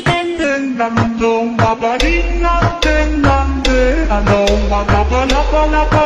then I'm dong ba ba ding na then I'm de I ba ba ba la ba la ba